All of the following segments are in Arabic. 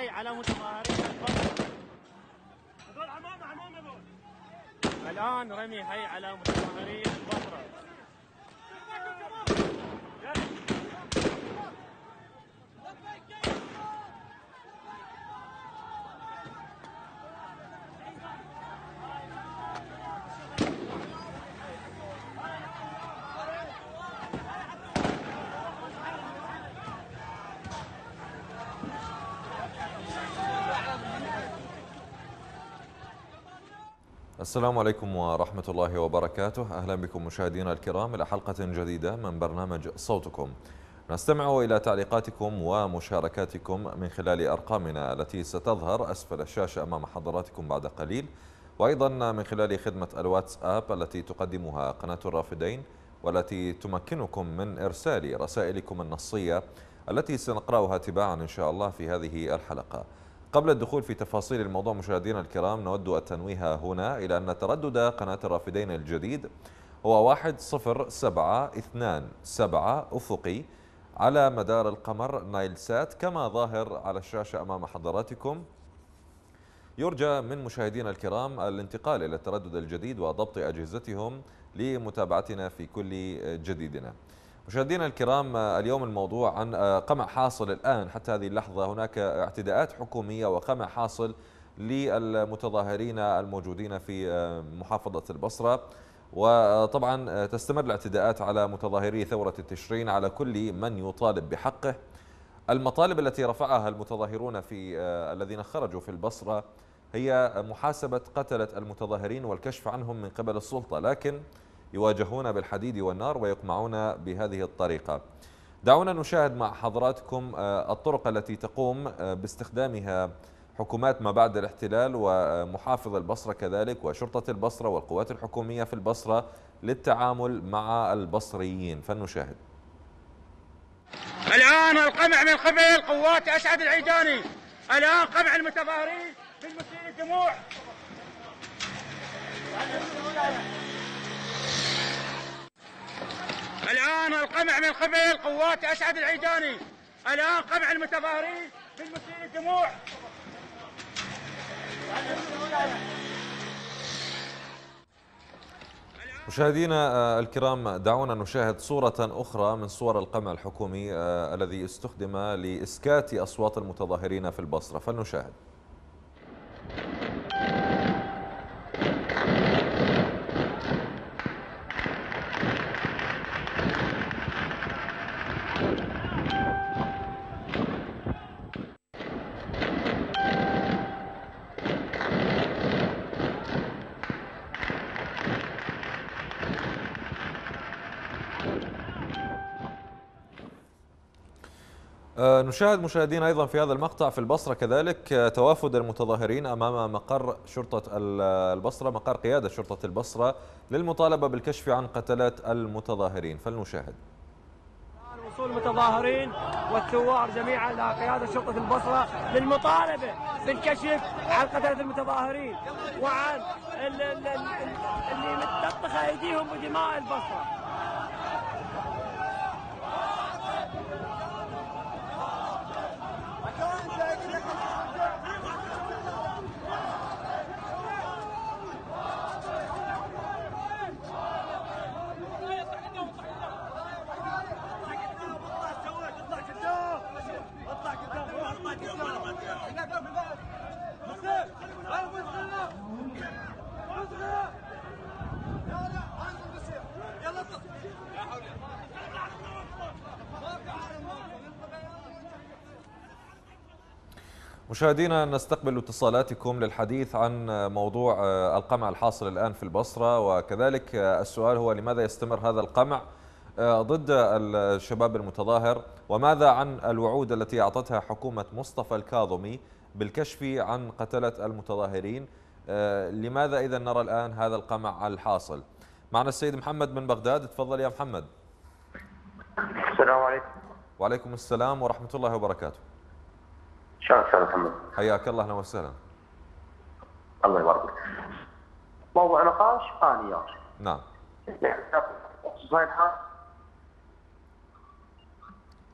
حي على متظاهرين البصره الآن رمي حي على متظاهرين البصره السلام عليكم ورحمة الله وبركاته. أهلا بكم مشاهدينا الكرام إلى حلقة جديدة من برنامج صوتكم. نستمع إلى تعليقاتكم ومشاركاتكم من خلال أرقامنا التي ستظهر أسفل الشاشة أمام حضراتكم بعد قليل وأيضا من خلال خدمة الواتساب التي تقدمها قناة الرافدين والتي تمكنكم من إرسال رسائلكم النصية التي سنقرأها تباعا إن شاء الله في هذه الحلقة. قبل الدخول في تفاصيل الموضوع مشاهدينا الكرام نود التنويه هنا إلى أن تردد قناة الرافدين الجديد. هو واحد صفر سبعة اثنان سبعة أفقي على مدار القمر نايل سات كما ظاهر على الشاشة أمام حضراتكم. يرجى من مشاهدينا الكرام الانتقال إلى التردد الجديد وضبط أجهزتهم لمتابعتنا في كل جديدنا. مشاهدينا الكرام اليوم الموضوع عن قمع حاصل الآن. حتى هذه اللحظة هناك اعتداءات حكومية وقمع حاصل للمتظاهرين الموجودين في محافظة البصرة. وطبعا تستمر الاعتداءات على متظاهري ثورة التشرين على كل من يطالب بحقه. المطالب التي رفعها المتظاهرون في الذين خرجوا في البصرة هي محاسبة قتلة المتظاهرين والكشف عنهم من قبل السلطة. لكن يواجهون بالحديد والنار ويقمعون بهذه الطريقة. دعونا نشاهد مع حضراتكم الطرق التي تقوم باستخدامها حكومات ما بعد الاحتلال ومحافظ البصرة كذلك وشرطة البصرة والقوات الحكومية في البصرة للتعامل مع البصريين. فلنشاهد. الآن القمع من قبل قوات أسعد العيداني. الآن قمع المتظاهرين في المسير الدموع الآن القمع من قبل قوات أسعد العيداني. الآن قمع المتظاهرين في المسير الدموع مشاهدينا الكرام دعونا نشاهد صورة أخرى من صور القمع الحكومي الذي استخدم لإسكات أصوات المتظاهرين في البصرة. فلنشاهد. نشاهد مشاهدين أيضا في هذا المقطع في البصرة كذلك توافد المتظاهرين أمام مقر شرطة البصرة مقر قيادة شرطة البصرة للمطالبة بالكشف عن قتلة المتظاهرين. فلنشاهد. وصول المتظاهرين والثوار جميعا إلى قيادة شرطة البصرة للمطالبة بالكشف عن قتلة المتظاهرين وعن اللي متلطخ أيديهم بدماء البصرة. مشاهدينا نستقبل اتصالاتكم للحديث عن موضوع القمع الحاصل الآن في البصرة. وكذلك السؤال هو لماذا يستمر هذا القمع؟ ضد الشباب المتظاهر. وماذا عن الوعود التي أعطتها حكومة مصطفى الكاظمي بالكشف عن قتلة المتظاهرين؟ لماذا إذا نرى الآن هذا القمع الحاصل؟ معنا السيد محمد من بغداد. تفضل يا محمد. السلام عليكم. وعليكم السلام ورحمة الله وبركاته. شلونك أستاذ محمد؟ حياك الله أهلا وسهلا. الله يبارك فيك. موضوع نقاش انيات. نعم.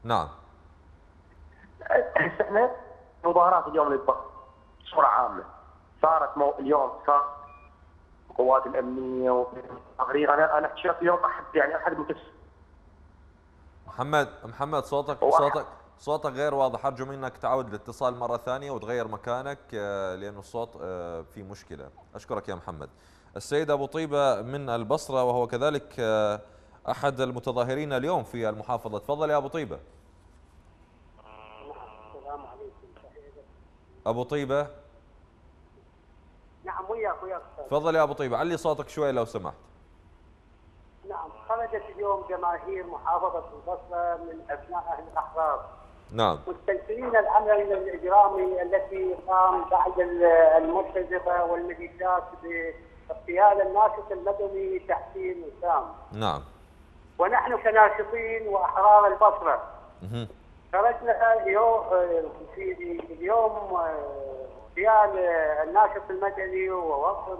نعم. استأنف مظاهرات اليوم اللي بصورة عامة. صارت مو... اليوم صار القوات الأمنية وغير أنا أنا اكتشفت اليوم احد يعني أحد المتس محمد محمد صوتك صوتك صوتك غير واضح. أرجو منك تعود الاتصال مرة ثانية وتغير مكانك آه، لأنه الصوت آه، في مشكلة. أشكرك يا محمد. السيد أبو طيبة من البصرة وهو كذلك آه، أحد المتظاهرين اليوم في المحافظة. تفضل يا أبو طيبة. السلام عليكم. أبو طيبة. نعم وياك وياك. تفضل يا أبو طيبة. علي صوتك شوي لو سمحت. نعم خرجت اليوم جماهير محافظة البصرة من أبناء أهل الأحرار نعم. مستنكرين العمل الإجرامي الذي قام بعد ال- المرتزقة والميليشيات باغتيال الناشط المدني تحسين وسام نعم. ونحن كناشطين وأحرار البصرة. مهم. خرجنا اليوم في اليوم اغتيال الناشط المدني ووقف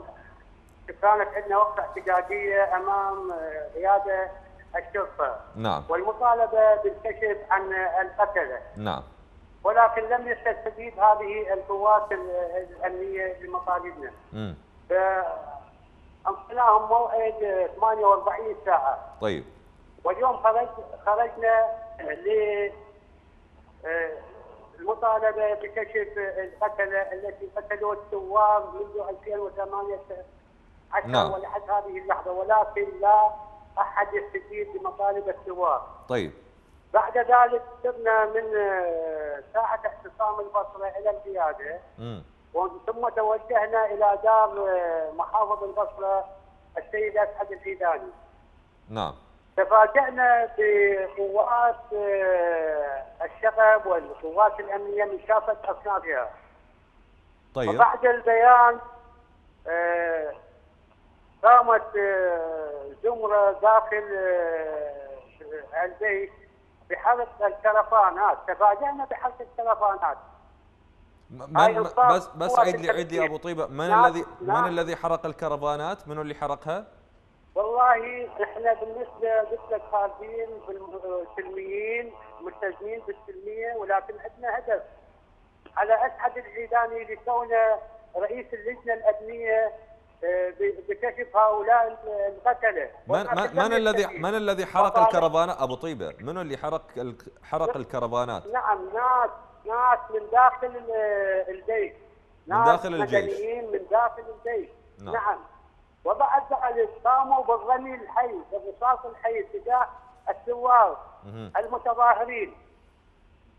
كانت عندنا وقفة احتجاجيه أمام قياده الشرطة. نعم. والمطالبة بالكشف عن القتلة. نعم. ولكن لم تستجيب هذه القوات الأمنية لمطالبنا. مم. فانطيناهم موعد 48 ساعة. طيب. واليوم خرج خرجنا ل المطالبة بكشف القتلة التي قتلوا الثوار منذ 2018 نعم. ولحد هذه اللحظة. ولكن لا أحد يستجيب لمطالب الثوار. طيب بعد ذلك صرنا من آه، ساحة اعتصام البصره إلى القيادة مم. ثم توجهنا إلى دار آه، محافظ البصره السيد أسعد الحيداني. نعم تفاجأنا بقوات آه، الشغب والقوات الأمنية من كافة أصنافها طيب وبعد البيان قامت آه، زمرة داخل آه، البيت بحرق الكرفانات تفاجأنا بحرق الكرفانات من بس بس عيد لي عيد لي. أبو طيبة من نعم، الذي من. الذي حرق الكرفانات؟ من اللي حرقها؟ والله إحنا بالنسبة قلت لك خارجين بالسلميين ملتزمين بالسلمية ولكن عندنا هدف على أسعد العيداني لكونه رئيس اللجنة الامنيه بكشف هؤلاء القتله من من, من الذي. من الذي حرق الكرفانات أبو طيبة؟ من اللي حرق حرق الكرفانات؟ نعم ناس ناس من داخل ال- البيت من داخل الجيش. من داخل البيت نعم. نعم وبعد ذلك قاموا بالرمي الحي بالرصاص الحي تجاه الثوار. المتظاهرين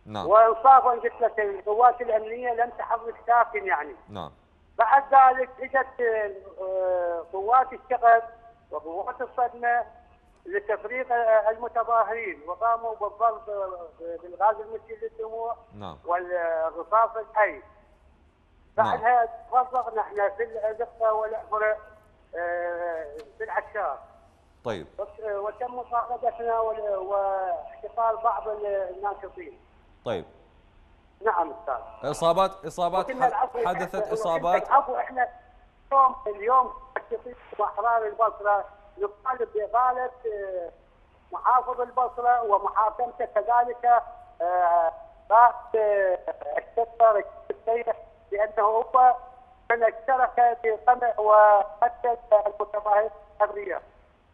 نعم وانصافا قلت لك القوات الأمنية لم تحرك ساكن يعني نعم بعد ذلك إجت آه، قوات الشغب وقوات الصدمة لتفريق آه، المتظاهرين وقاموا بالضرب آه، بالغاز المسيل للدموع نعم. والرصاص الحي. بعدها تفرغنا إحنا في الدقه والعبره آه، في العشار طيب. وت- وتم مصاحبتنا وال- واحتقال بعض الناشطين. طيب. نعم أستاذ اصابات إصابات حدثت إصابات العفو إحنا اليوم اليوم واحرار البصرة نطالب بإقالة آه، محافظ البصرة ومحاكمته كذلك آه، ضابط آه، الشرطة السيد لأنه هو من اشترك بقمع وقتل المتظاهرين الابرياء.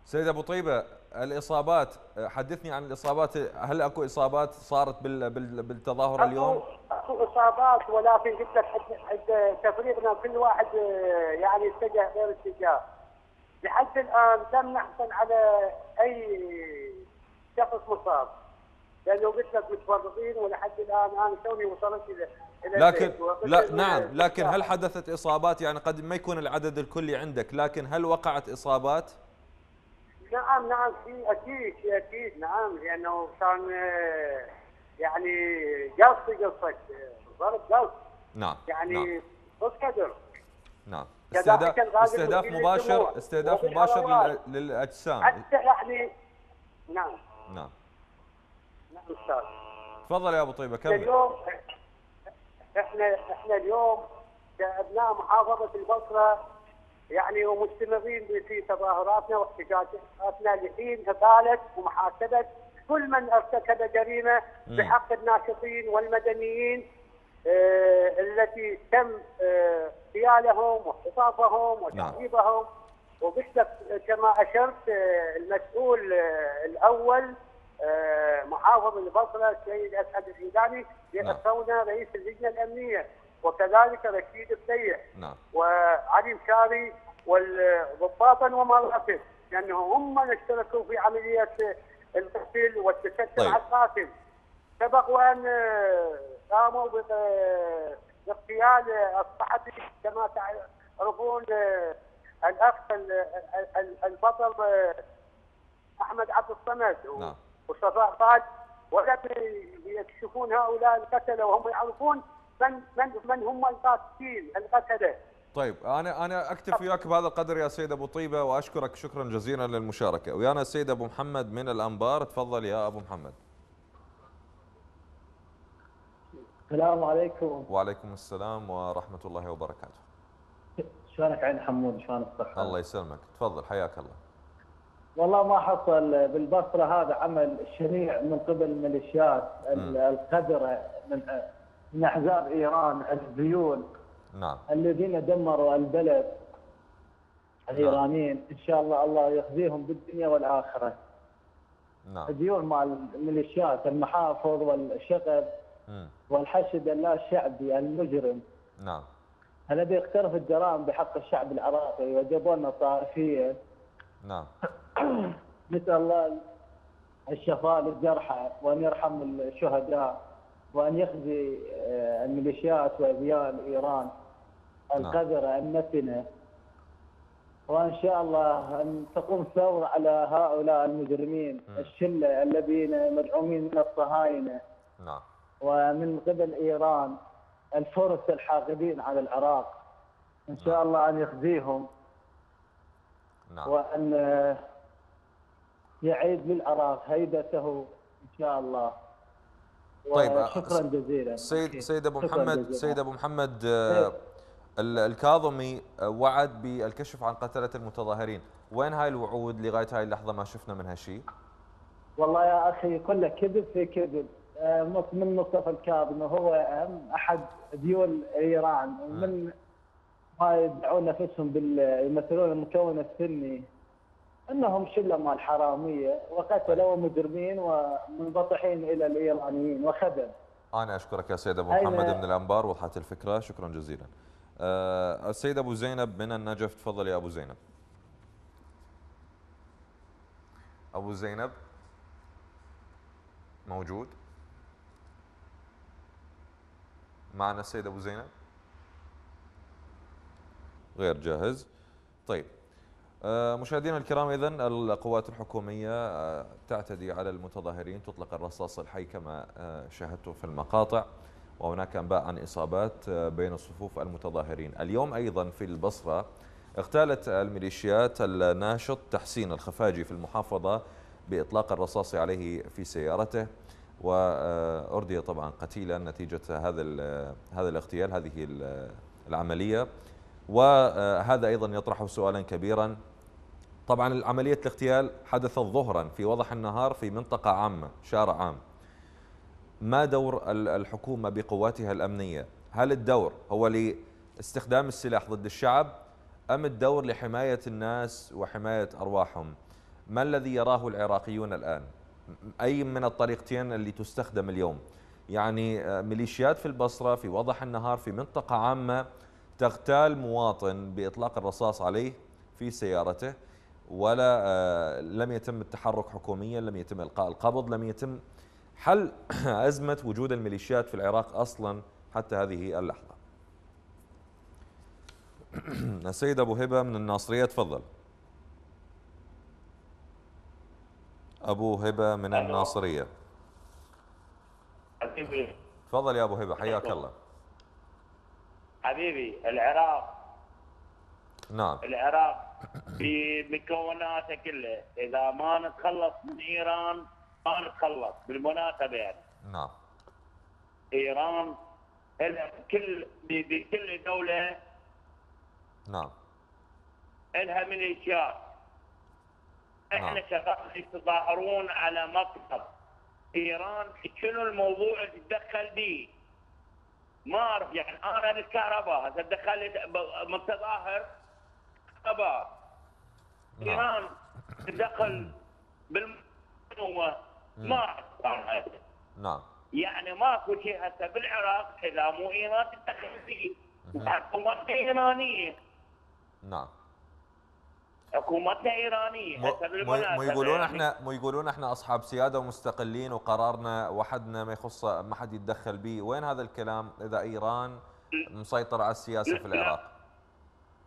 سيد أبو طيبة الإصابات حدثني عن الإصابات هل أكو إصابات صارت بال بال بالتظاهر اليوم؟ أكو إصابات ولكن قلت لك حد تفريغنا كل واحد يعني اتجه غير اتجاه. لحد الآن لم نحصل على أي شخص مصاب. لأنه قلت لك متفرغين ولحد الآن أنا توني وصلت إلى لكن لا نعم لكن هل حدثت إصابات يعني قد ما يكون العدد الكلي عندك لكن هل وقعت إصابات؟ نعم نعم في أكيد في أكيد نعم لأنه كان آه، يعني قصد قصد ضرب قصد. نعم يعني نعم. خذ كدر نعم. استهداف استهداف مباشر استهداف. مباشر لل- للأجسام. حتى يعني نعم. نعم. نعم أستاذ. تفضل يا أبو طيبة كمل. اليوم إحنا إحنا اليوم كابناء محافظة البصرة يعني ومستمرين في تظاهراتنا واحتجاجاتنا لحين اقاله ومحاسبه كل من ارتكب جريمة. بحق الناشطين والمدنيين آه، التي تم آه، اغتيالهم واختطافهم وتعذيبهم وبالذات كما أشرت آه، المسؤول آه، الأول آه، محافظ البصرة السيد أسعد الحيداني يتخونى رئيس اللجنة الأمنية. وكذلك رشيد السيح نعم وعلي مشاري والضباطا ومراتب لأنه هم من اشتركوا في عملية القتل والتستر طيب. على القاتل سبق وأن آه، قاموا ب- آه، باغتيال الصحفي كما تعرفون آه، الأخ ال- ال- ال- البطل أحمد عبد الصمد نعم. وصفاء فهد ولم يكشفون هؤلاء القتلة وهم يعرفون من من من هم القاتلين القتله طيب أنا أنا اكتفي وياك بهذا القدر يا سيد أبو طيبة وأشكرك شكرا جزيلا للمشاركة. ويانا السيد أبو محمد من الأنبار تفضل يا أبو محمد. السلام عليكم. وعليكم السلام ورحمة الله وبركاته. شلونك عين حمود؟ شلون الصحة؟ الله يسلمك. تفضل حياك الله. والله ما حصل بالبصرة هذا عمل شنيع من قبل الميليشيات ال- القذرة من من أحزاب إيران الذيول نعم. الذين دمروا البلد الإيرانيين. إن شاء الله الله يخزيهم بالدنيا والآخرة. نعم. الذيول مال الميليشيات المحافظ والشغب. والحشد اللا الشعبي المجرم. نعم. الذي اقترف الجرائم بحق الشعب العراقي وجابوا لنا طائفيه نعم. نسال الله الشفاء للجرحى وان يرحم الشهداء. وأن يخزي آه، الميليشيات واذيال إيران القذرة النتنه وأن شاء الله أن تقوم ثورة على هؤلاء المجرمين الشلة الذين مدعومين من الصهاينة. نعم. ومن قبل إيران الفرس الحاقدين على العراق. إن شاء الله أن يخزيهم. نعم. وأن آه، يعيد للعراق هيبته إن شاء الله. طيب، آه، وشكرا جزيلا. سيد سيد أبو شكراً محمد. سيد أبو محمد ال- الكاظمي آه، وعد بالكشف عن قتلة المتظاهرين. وين هاي الوعود لغاية هاي اللحظة ما شفنا منها شيء؟ والله يا أخي كله كذب في كذب. آه، من مصطفى الكاظم وهو اهم أحد ديول إيران. ومن ما يدعون نفسهم بال يمثلون المكون السني إنهم شلة مال حرامية وقتلوا مجرمين ومنبطحين إلى الإيرانيين وخدم أنا أشكرك يا سيد أبو محمد من الأنبار وضحت الفكرة. شكرا جزيلا. آه، السيد أبو زينب من النجف. تفضل يا أبو زينب. أبو زينب موجود؟ معنا السيد أبو زينب؟ غير جاهز. طيب. مشاهدينا الكرام اذا القوات الحكومية آه، تعتدي على المتظاهرين تطلق الرصاص الحي كما آه، شاهدتم في المقاطع. وهناك أنباء عن إصابات آه، بين صفوف المتظاهرين. اليوم أيضا في البصرة اغتالت الميليشيات الناشط تحسين الخفاجي في المحافظة بإطلاق الرصاص عليه في سيارته. واردي طبعا قتيلا نتيجة هذا هذا الاغتيال هذه ال- العملية. وهذا أيضا يطرح سؤالا كبيرا. طبعا عملية الاغتيال حدثت ظهرا في وضح النهار في منطقة عامة شارع عام. ما دور ال- الحكومة بقواتها الأمنية؟ هل الدور هو لاستخدام السلاح ضد الشعب أم الدور لحماية الناس وحماية أرواحهم؟ ما الذي يراه العراقيون الآن؟ أي من الطريقتين اللي تستخدم اليوم؟ يعني آه، ميليشيات في البصرة في وضح النهار في منطقة عامة تغتال مواطن بإطلاق الرصاص عليه في سيارته. ولا آه، لم يتم التحرك حكوميا لم يتم إلقاء القبض لم يتم حل أزمة وجود الميليشيات في العراق أصلا حتى هذه اللحظة. السيد أبو هبة من الناصرية تفضل. أبو هبة من الناصرية. حبيبي. تفضل يا أبو هبة حياك الله. حبيبي العراق. نعم. العراق بمكوناته كلها إذا ما نتخلص من إيران ما نتخلص بالمناسبة يعني. نعم. إيران كل بكل دولة نعم. لها ميليشيات. نعم. إحنا شباب يتظاهرون على مطلب إيران شنو الموضوع اللي تدخل به ما أعرف يعني. أنا الكهرباء هسه دخلت ب- متظاهر كهرباء نعم. إيران تدخل بالمنوة. ما أنا. نعم. يعني ماكو شيء هسه بالعراق إذا مو إيران تدخل فيه. حكومتنا إيرانية. نعم. حكومتنا إيرانية. مو, مو يقولون إحنا مو يقولون إحنا أصحاب سيادة ومستقلين وقرارنا وحدنا ما يخص ما حد يتدخل به، وين هذا الكلام إذا إيران مسيطرة على السياسة في. العراق؟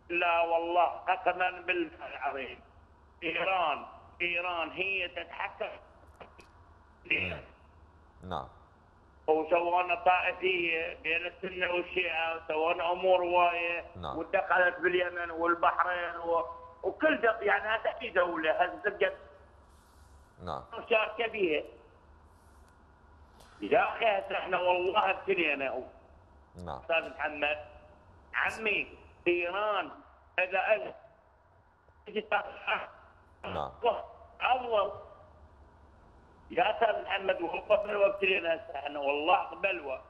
لا والله قسما بالله العظيم. إيران إيران هي تتحكم. نعم. وسوونا طائفيه بين السنة والشيعة وسوونا أمور هوايه نعم. ودخلت باليمن والبحرين و... وكل دق يعني هذا في دولة هذه تبقى نعم. مشاركه بها يا أخي هسه إحنا والله ابتلينا نعم. أستاذ محمد عمي. ايران اذا نعم. افضل يا أستاذ محمد والله بلوى ابتلينا هسه إحنا والله بلوى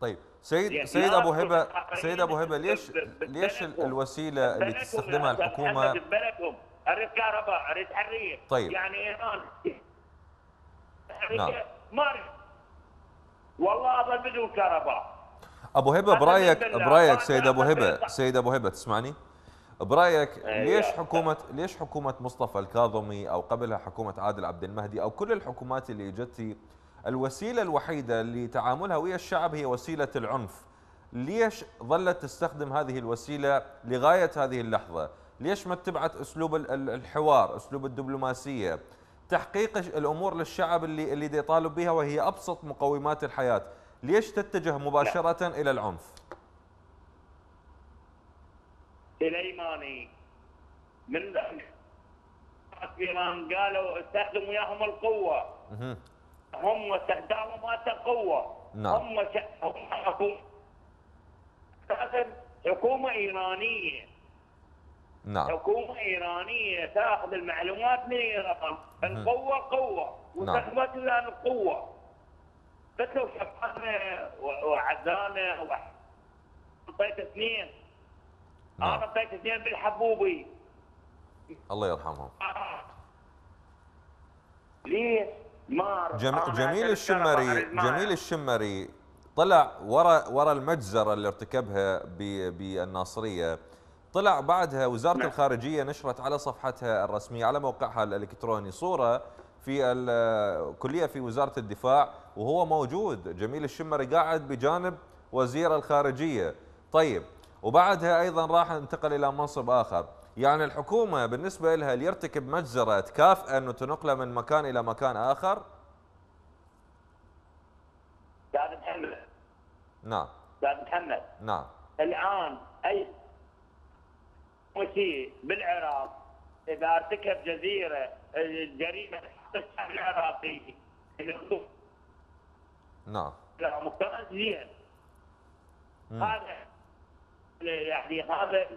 طيب سيد يعني سيد أبو هبه سيد أبو هبة ليش ليش. الوسيلة اللي تستخدمها الحكومة؟ ببلدكم أريد كهرباء أريد حريه طيب. يعني إيران. نعم. ما والله اظل بدون كهرباء. أبو هبة برايك برأيك سيد أبو هبه. سيد أبو هبة تسمعني؟ برأيك إيه ليش حكومه ليش حكومة مصطفى الكاظمي أو قبلها حكومة عادل عبد المهدي أو كل الحكومات اللي إجت الوسيلة الوحيدة لتعاملها ويا الشعب هي وسيلة العنف؟ ليش ظلت تستخدم هذه الوسيلة لغاية هذه اللحظة؟ ليش ما اتبعت أسلوب ال- ال- الحوار أسلوب الدبلوماسية؟ تحقيق الأمور للشعب اللي اللي يطالب بها وهي أبسط مقومات الحياة. ليش تتجه مباشرة إلى العنف؟ سليماني من ايران قالوا استخدموا وياهم القوة. مهم. هم استخدموا مالت القوه نعم. هم ش... هم حكومه أساساً حكومة إيرانية. نعم. حكومة إيرانية تأخذ المعلومات من إيران. القوة قوة نعم. واستخدمت لنا القوة. بس لو شفقنا و- وعزانا و- اعطيت اثنين نعم. أنا اعطيت اثنين بالحبوبي الله يرحمهم ليش؟ ما جميل أعترف الشمري جميل. الشمري طلع ورا ورا المجزرة اللي ارتكبها ب... بالناصرية طلع بعدها وزارة نعم. الخارجية نشرت على صفحتها الرسمية على موقعها الإلكتروني صورة في الكليه في وزارة الدفاع وهو موجود. جميل الشمري قاعد بجانب وزير الخارجية. طيب وبعدها أيضا راح انتقل إلى منصب آخر. يعني الحكومة بالنسبة لها اللي يرتكب مجزرة تكافئه انه تنقله من مكان إلى مكان آخر؟ أستاذ محمد نعم. أستاذ محمد نعم. الآن أي شيء بالعراق إذا ارتكب جزيرة جريمه العراقي نعم مجتمع زين مم. هذا يعني هذا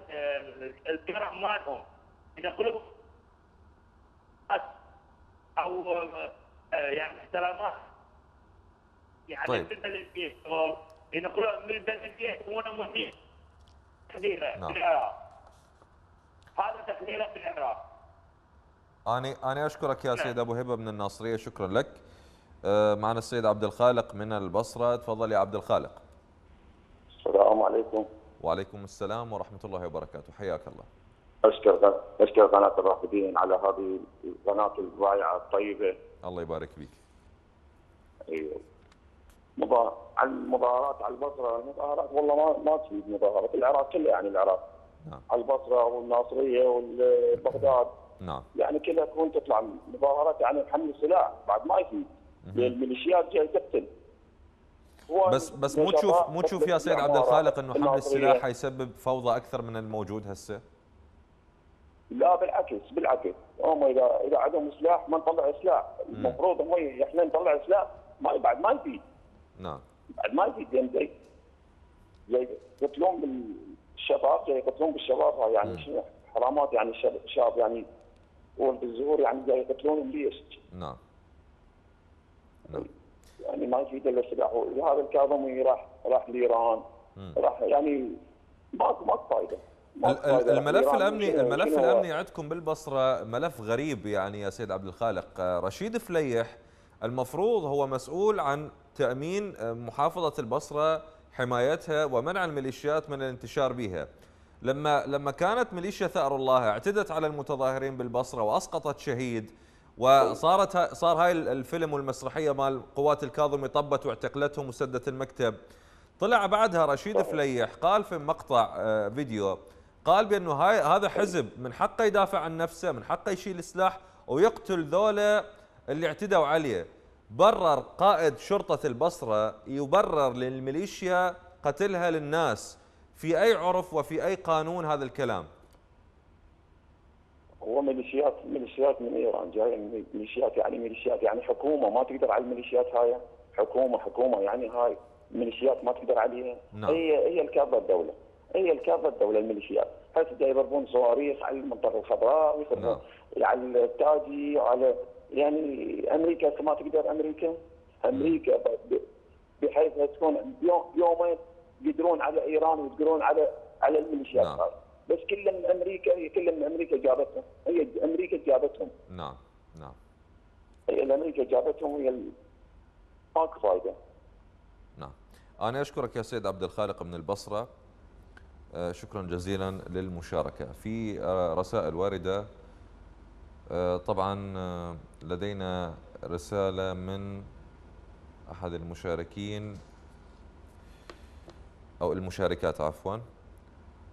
الكرم مالهم يدخلوا أو يعني احترامات يعني طيب. من البلديه ينقلون من البلديه يسمونه مهمين تقديره نعم. العراق هذا تقديره العراق أنا أنا أشكرك يا سيد أبو هبة من الناصرية شكرا لك. آه، معنا السيد عبد الخالق من البصرة. تفضل يا عبد الخالق. السلام عليكم. وعليكم السلام ورحمة الله وبركاته. حياك الله. أشكر أشكر قناة الرافدين على هذه القناة الرائعة الطيبة. الله يبارك فيك. أيوه. مضا... على المظاهرات على البصرة المظاهرات والله ما ما تفيد مظاهرات العراق كله يعني العراق. نعم. على البصرة والناصرية وبغداد نعم. يعني كلها تكون تطلع مظاهرات يعني حمل السلاح بعد ما يفيد الميليشيات جاي تقتل. بس بس مو تشوف مو تشوف يا سيد عبد الخالق إنه حمل. السلاح حيسبب فوضى أكثر من الموجود هسه؟ لا بالعكس بالعكس. هم اذا إذا عندهم سلاح ما نطلع سلاح. المفروض هم إحنا نطلع سلاح ما بعد ما يفيد نعم. بعد ما يفيد لأن زي زي يقتلون بالشباب زي يقتلون بالشباب يعني حرامات يعني الشب- الشباب يعني ولد الزهور يعني زي يقتلونهم ليش؟ نعم. نعم. يعني ما يفيد إلا السلاح وهذا الكاظمي راح راح لإيران. راح يعني ماكو ماكو فائده الملف. الأمني الملف؟ الأمني عندكم بالبصرة ملف غريب يعني يا سيد عبد الخالق. آه، رشيد فليح المفروض هو مسؤول عن تأمين آه، محافظة البصرة حمايتها ومنع الميليشيات من الانتشار بها لما لما كانت ميليشيا ثأر الله اعتدت على المتظاهرين بالبصرة وأسقطت شهيد وصارت صار هاي الفيلم والمسرحية مال قوات الكاظمي طبت واعتقلتهم وسدت المكتب. طلع بعدها رشيد فليح قال في مقطع آه، فيديو قال بأنه هاي هذا حزب من حقه يدافع عن نفسه من حقه يشيل سلاح ويقتل ذولا اللي اعتدوا عليه. برر قائد شرطة البصرة يبرر للميليشيا قتلها للناس. في أي عرف وفي أي قانون هذا الكلام؟ هو ميليشيات ميليشيات من ايران جاية ميليشيات يعني ميليشيات يعني حكومة ما تقدر على الميليشيات هاي؟ حكومة حكومة يعني هاي ميليشيات ما تقدر عليها؟ نعم. هي هي الكافة الدولة. هي الكافة الدولة الميليشيات. هسه يضربون صواريخ على المنطقة الخضراء ويضربون نعم. على التاجي وعلى يعني أمريكا ما تقدر أمريكا؟ أمريكا بحيث تكون يوم يومين يقدرون على إيران ويقدرون على على الميليشيات نعم. هاي بس كل من أمريكا هي كل من أمريكا جابتهم. هي أمريكا جابتهم. نعم. نعم. هي الامريكا جابتهم هي ماكو فايدة. نعم. أنا أشكرك يا سيد عبد الخالق من البصرة. آه، شكرا جزيلا للمشاركة. في آه، رسائل واردة. آه، طبعا لدينا رسالة من أحد المشاركين. أو المشاركات عفوا.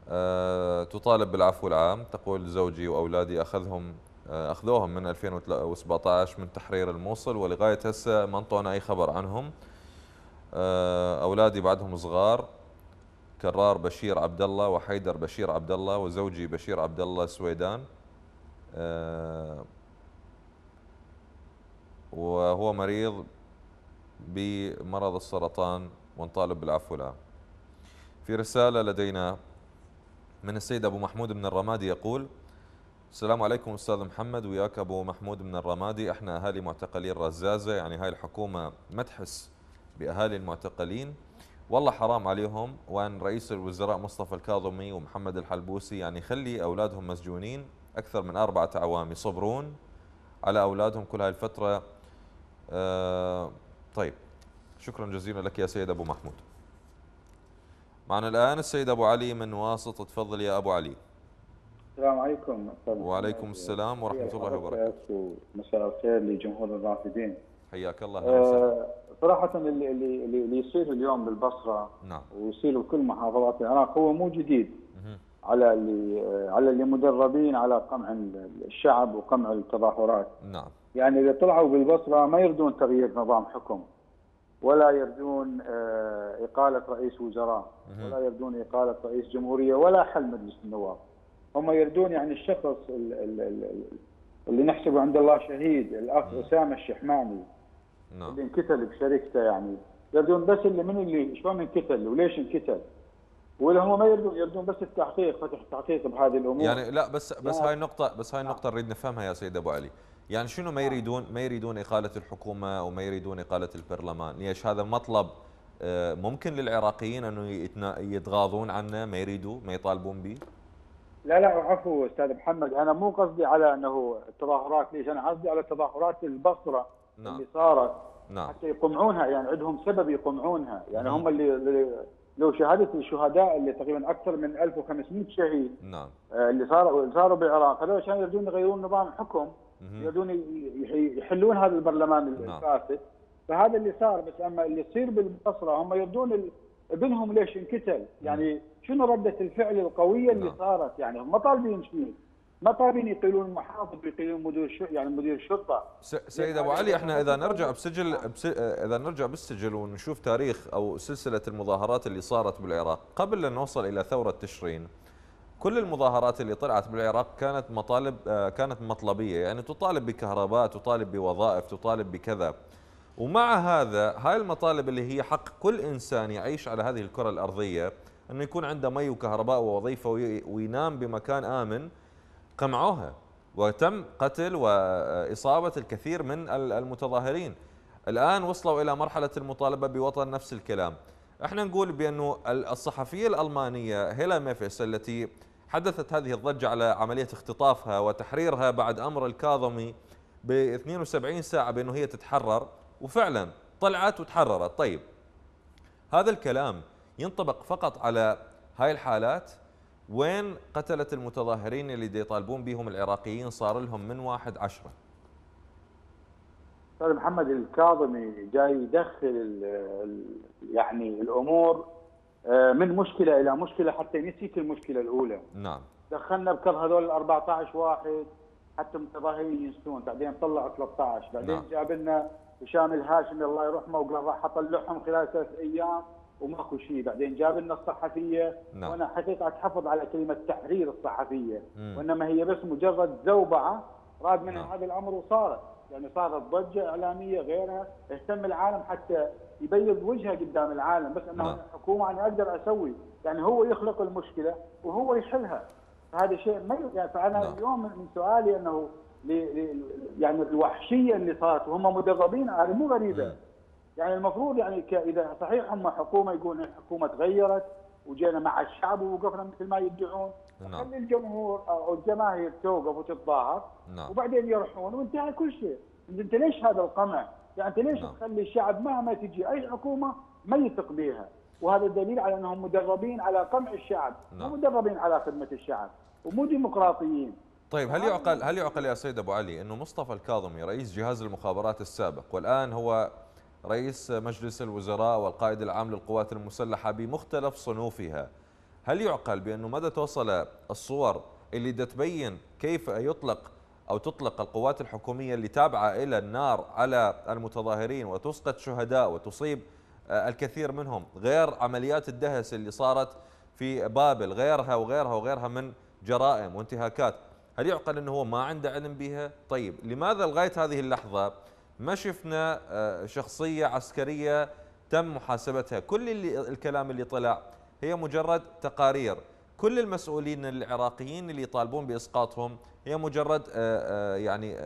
آه، تطالب بالعفو العام. تقول زوجي وأولادي أخذهم آه، أخذوهم من 2017 من تحرير الموصل ولغاية هسه ما انطونا أي خبر عنهم. آه، أولادي بعدهم صغار كرار بشير عبد الله وحيدر بشير عبد الله وزوجي بشير عبد الله سويدان وهو مريض بمرض السرطان ونطالب بالعفو العام. في رسالة لدينا من السيد أبو محمود من الرمادي يقول السلام عليكم أستاذ محمد وياك أبو محمود من الرمادي. إحنا أهالي معتقلين رزازة يعني هاي الحكومة ما تحس بأهالي المعتقلين. والله حرام عليهم وأن رئيس الوزراء مصطفى الكاظمي ومحمد الحلبوسي يعني خلي أولادهم مسجونين أكثر من أربعة أعوام يصبرون على أولادهم كل هاي الفترة. آه طيب شكرا جزيلا لك يا سيد أبو محمود. معنا الآن السيد أبو علي من واسط تفضل يا أبو علي. السلام عليكم. وعليكم. السلام ورحمة الله وبركاته. ومساء الخير لجمهور الرافدين. حياك الله. وسهلا آه، صراحة اللي, اللي, اللي يصير اليوم بالبصرة نعم. ويصير بكل محافظات العراق هو مو جديد. على اللي على اللي مدربين على قمع الشعب وقمع التظاهرات. نعم. يعني اللي طلعوا بالبصرة ما يردون تغيير نظام حكم. ولا يردون آه، إقالة رئيس وزراء. ولا يردون إقالة رئيس جمهورية ولا حل مجلس النواب. هم يردون يعني الشخص ال- ال- ال- اللي نحسبه عند الله شهيد الأخ أسامة الشحماني. نعم. اللي انقتل بشركته يعني. يردون بس اللي من اللي شلون انقتل وليش انقتل ولا هم ما يردون يردون بس التحقيق فتح تحقيق بهذه الأمور. يعني لا بس بس. هاي النقطة بس هاي النقطة نريد نفهمها يا سيد أبو علي. يعني شنو ما يريدون ما يريدون إقالة الحكومة أو ما يريدون إقالة البرلمان؟ ليش هذا مطلب آه، ممكن للعراقيين أنه يتغاضون عنه ما يريدوا ما يطالبون به؟ لا لا عفوا أستاذ محمد. أنا مو قصدي على أنه التظاهرات ليش؟ أنا قصدي على تظاهرات البصرة نعم. اللي صارت نعم. حتى يقمعونها يعني عندهم سبب يقمعونها. يعني مم. هم اللي, اللي لو شهاده الشهداء اللي تقريبا أكثر من 1500 شهيد نعم. آه، اللي صاروا اللي صاروا بالعراق هذول كانوا يريدون يغيرون نظام الحكم. يريدون يحلون هذا البرلمان نعم. الفاسد. فهذا اللي صار بس أما اللي يصير بالبصره هم يريدون ال- ابنهم ليش انقتل يعني شنو ردة الفعل القوية اللي نعم. صارت؟ يعني هم طالبين شيء ما طالبين يقيلون المحافظ ويقيلون مدير يعني مدير الشرطة. سيد أبو علي إحنا إذا نرجع بسجل بس إذا نرجع بالسجل ونشوف تاريخ أو سلسلة المظاهرات اللي صارت بالعراق قبل أن نوصل إلى ثورة تشرين كل المظاهرات اللي طلعت بالعراق كانت مطالب آه، كانت مطلبية. يعني تطالب بكهرباء تطالب بوظائف تطالب بكذا. ومع هذا هاي المطالب اللي هي حق كل إنسان يعيش على هذه الكرة الأرضية إنه يكون عنده مي وكهرباء ووظيفة وي- وينام بمكان آمن قمعوها. وتم قتل وإصابة الكثير من ال- المتظاهرين. الآن وصلوا إلى مرحلة المطالبة بوطن نفس الكلام. إحنا نقول بأنه الصحفية الألمانية هيلا ميفيس التي حدثت هذه الضجة على عملية اختطافها وتحريرها بعد أمر الكاظمي ب 72 ساعة بأنه هي تتحرر وفعلا طلعت وتحررت. طيب هذا الكلام ينطبق فقط على هاي الحالات؟ وين قتلة المتظاهرين اللي يطالبون بهم العراقيين؟ صار لهم من واحد عشرة. أستاذ محمد الكاظمي جاي يدخل يعني الأمور آه، من مشكلة إلى مشكلة حتى نسيت المشكلة الأولى نعم دخلنا بكل هذول ال 14 واحد حتى متظاهرين ينسون بعدين طلعوا 13 بعدين نعم. جاب لنا هشام الهاشمي الله يرحمه وقال راح اطلعهم خلال ثلاث أيام وماكو شيء بعدين جاب لنا الصحفية نعم. وأنا حقيقه أتحفظ على كلمة تحرير الصحفية مم. وإنما هي بس مجرد زوبعة راد من نعم. هذا الأمر وصارت يعني صارت ضجة إعلامية غيرها اهتم العالم حتى يبيض وجهه قدام العالم بس إنه نعم. الحكومة أنا أقدر أسوي يعني هو يخلق المشكلة وهو يحلها فهذا شيء ما يعني فأنا نعم. اليوم من سؤالي إنه ل- ل- يعني الوحشية اللي صارت وهم مدربين هذه مو غريبة مم. يعني المفروض يعني إذا صحيح هم حكومة يقولون الحكومة تغيرت وجينا مع الشعب ووقفنا مثل ما يدعون نعم. خلي الجمهور أو الجماهير توقف وتتظاهر نعم وبعدين يروحون وانتهى كل شيء انت ليش هذا القمع؟ يعني انت ليش نعم. تخلي الشعب مهما تجي أي حكومة ما يثق بها وهذا دليل على أنهم مدربين على قمع الشعب نعم. مدربين على خدمة الشعب ومو ديمقراطيين طيب هل يعقل هل يعقل يا سيد أبو علي أنه مصطفى الكاظمي رئيس جهاز المخابرات السابق والآن هو رئيس مجلس الوزراء والقائد العام للقوات المسلحة بمختلف صنوفها. هل يعقل بأنه مدى توصل الصور اللي تبين كيف يطلق أو تطلق القوات الحكومية اللي تابعة إلى النار على المتظاهرين وتسقط شهداء وتصيب آه، الكثير منهم؟ غير عمليات الدهس اللي صارت في بابل غيرها وغيرها وغيرها من جرائم وانتهاكات. هل يعقل إنه هو ما عنده علم بها؟ طيب لماذا لغاية هذه اللحظة ما شفنا آه، شخصية عسكرية تم محاسبتها. كل اللي الكلام اللي طلع هي مجرد تقارير. كل المسؤولين العراقيين اللي يطالبون بإسقاطهم هي مجرد آه، آه، يعني